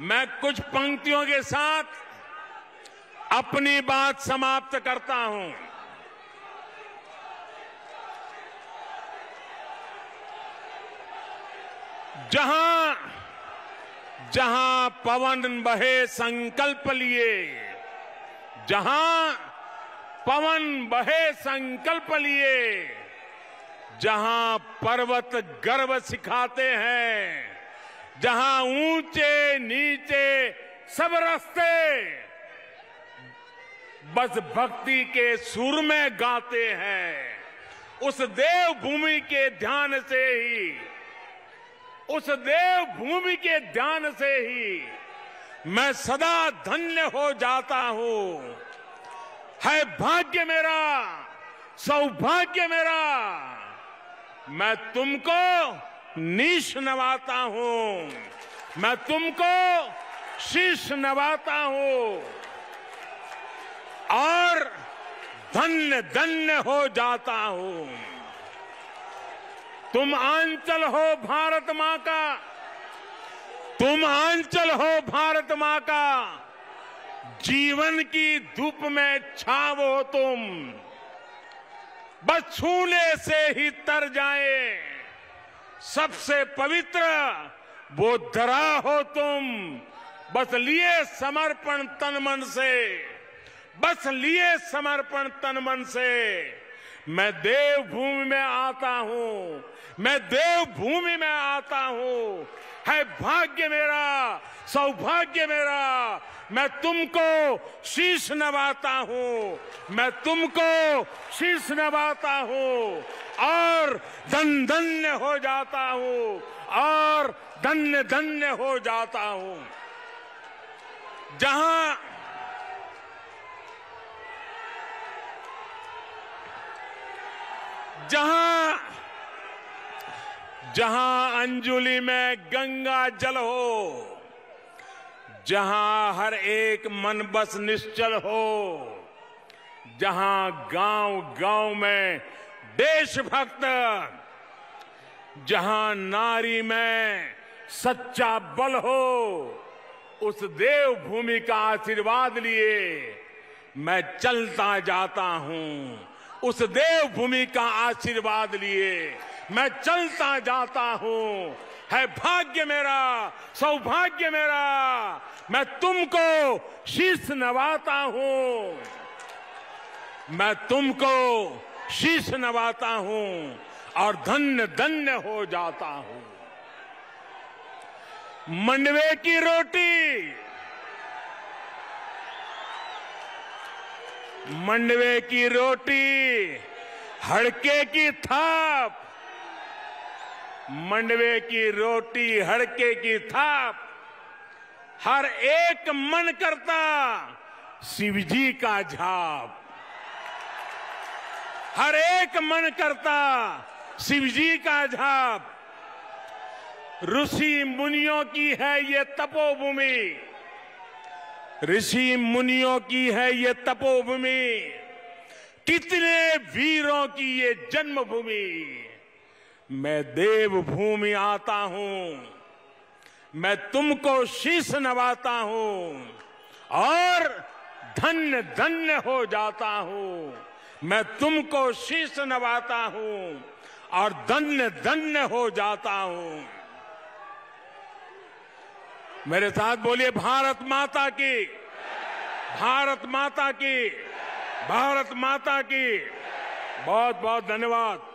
मैं कुछ पंक्तियों के साथ अपनी बात समाप्त करता हूँ। जहाँ जहाँ पवन बहे संकल्प लिए, जहाँ पवन बहे संकल्प लिए, जहाँ पर्वत गर्व सिखाते हैं जहाँ ऊँचे, नीचे सब रास्ते। बस भक्ति के सुर में गाते हैं। उस देव भूमि के ध्यान से ही, उस देव भूमि के ध्यान से ही मैं सदा धन्य हो जाता हूँ। है भाग्य मेरा, सौभाग्य मेरा। मैं तुमको नीश नवाता हूँ। मैं तुमको शीश नवाता हूँ। और धन्य धन्य हो जाता हूँ। तुम आंचल हो भारत माँ का। तुम आंचल हो भारत माँ का। जीवन की धूप में छाव हो तुम। बस छूने से ही तर जाए। सबसे पवित्र वो धरा हो तुम। बस लिए समर्पण तन मन से। बस लिए समर्पण तन मन से। मैं देवभूमि में आता हूँ। मैं देवभूमि में आता हूँ। है भाग्य मेरा, सौभाग्य मेरा। मैं तुमको शीश नवाता हूँ। मैं तुमको शीश नवाता हूँ। और धन धन्य हो जाता हूँ। और धन्य धन्य हो जाता हूँ। जहाँ जहाँ जहाँ अंजुलि में गंगा जल हो, जहाँ हर एक मन बस निश्चल हो, जहाँ गाँव गाँव में देशभक्त, जहाँ नारी में सच्चा बल हो, उस देव भूमि का आशीर्वाद लिए मैं चलता जाता हूँ। उस देव भूमि का आशीर्वाद लिए। मैं चलता जाता हूँ। है भाग्य मेरा, सौभाग्य मेरा। मैं तुमको शीश नवाता हूँ। मैं तुमको शीश नवाता हूँ और धन्य धन्य हो जाता हूँ। मंडवे की रोटी। मंडवे की रोटी, हड़के की थाप। मंडवे की रोटी, हड़के की थाप। हर एक मन करता शिव जी का झाप। हर एक मन करता शिव जी का झाप। ऋषि मुनियों की है ये तपोभूमि। ऋषि मुनियों की है ये तपोभूमि। कितने वीरों की ये जन्मभूमि। मैं देवभूमि आता हूँ। मैं तुमको शीश नवाता हूँ। और धन्य धन्य हो जाता हूँ। मैं तुमको शीश नवाता हूँ। और धन्य धन्य हो जाता हूँ। मेरे साथ बोलिए, भारत माता की। भारत माता की। भारत माता की। बहुत बहुत धन्यवाद।